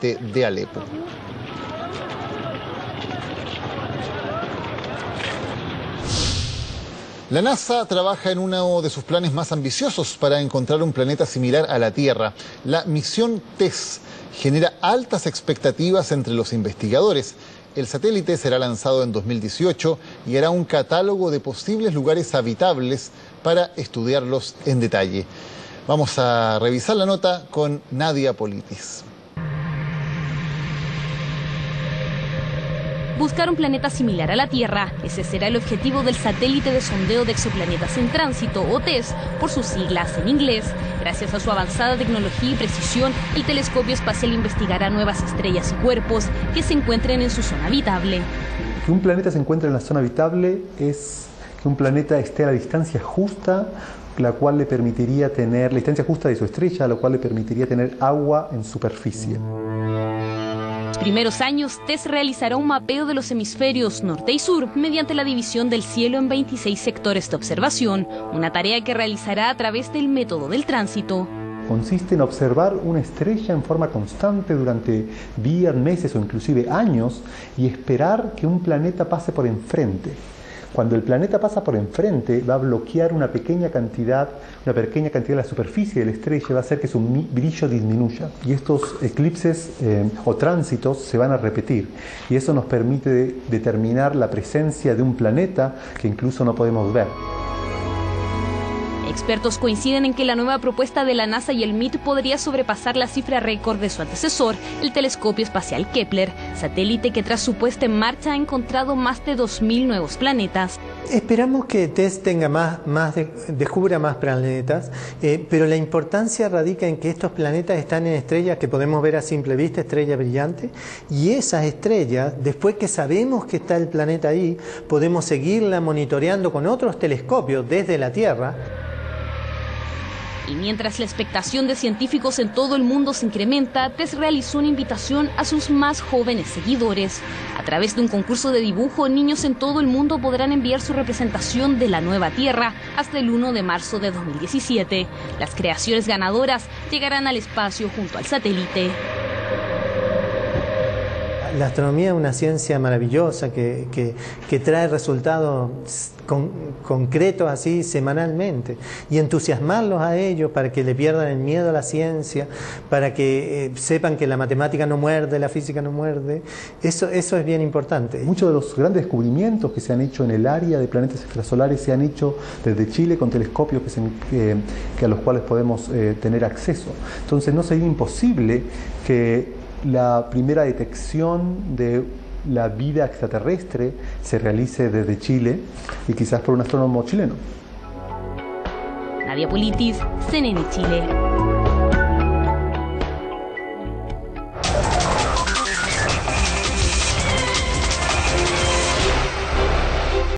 de Alepo. La NASA trabaja en uno de sus planes más ambiciosos para encontrar un planeta similar a la Tierra. La misión TESS genera altas expectativas entre los investigadores. El satélite será lanzado en 2018 y hará un catálogo de posibles lugares habitables para estudiarlos en detalle. Vamos a revisar la nota con Nadia Politis. Buscar un planeta similar a la Tierra, ese será el objetivo del satélite de sondeo de exoplanetas en tránsito, o TESS, por sus siglas en inglés. Gracias a su avanzada tecnología y precisión, el telescopio espacial investigará nuevas estrellas y cuerpos que se encuentren en su zona habitable. Que un planeta se encuentre en la zona habitable es que un planeta esté a la distancia justa la cual le permitiría tener, la distancia justa de su estrella, lo cual le permitiría tener agua en superficie primeros años, TESS realizará un mapeo de los hemisferios norte y sur mediante la división del cielo en 26 sectores de observación, una tarea que realizará a través del método del tránsito. Consiste en observar una estrella en forma constante durante días, meses o inclusive años y esperar que un planeta pase por enfrente. Cuando el planeta pasa por enfrente, va a bloquear una pequeña cantidad, una pequeña cantidad de la superficie de la estrella, va a hacer que su brillo disminuya. Y estos eclipses eh, o tránsitos se van a repetir. Y eso nos permite determinar la presencia de un planeta que incluso no podemos ver. Expertos coinciden en que la nueva propuesta de la NASA y el MIT podría sobrepasar la cifra récord de su antecesor, el telescopio espacial Kepler, satélite que tras su puesta en marcha ha encontrado más de 2.000 nuevos planetas. Esperamos que TESS tenga más, más descubra más planetas, eh, pero la importancia radica en que estos planetas están en estrellas que podemos ver a simple vista, estrellas brillantes, y esas estrellas, después que sabemos que está el planeta ahí, podemos seguirla monitoreando con otros telescopios desde la Tierra y mientras la expectación de científicos en todo el mundo se incrementa, TESS realizó una invitación a sus más jóvenes seguidores. A través de un concurso de dibujo, niños en todo el mundo podrán enviar su representación de la nueva Tierra hasta el 1 de marzo de 2017. Las creaciones ganadoras llegarán al espacio junto al satélite. La astronomía es una ciencia maravillosa que, que trae resultados concretos así semanalmente y entusiasmarlos a ellos para que le pierdan el miedo a la ciencia, para que eh, sepan que la matemática no muerde, la física no muerde. Eso, eso es bien importante. Muchos de los grandes descubrimientos que se han hecho en el área de planetas extrasolares se han hecho desde Chile con telescopios que, que a los cuales podemos eh, tener acceso. Entonces no sería imposible que la primera detección de la vida extraterrestre se realice desde Chile y quizás por un astrónomo chileno. Nadia Politis, CNN Chile.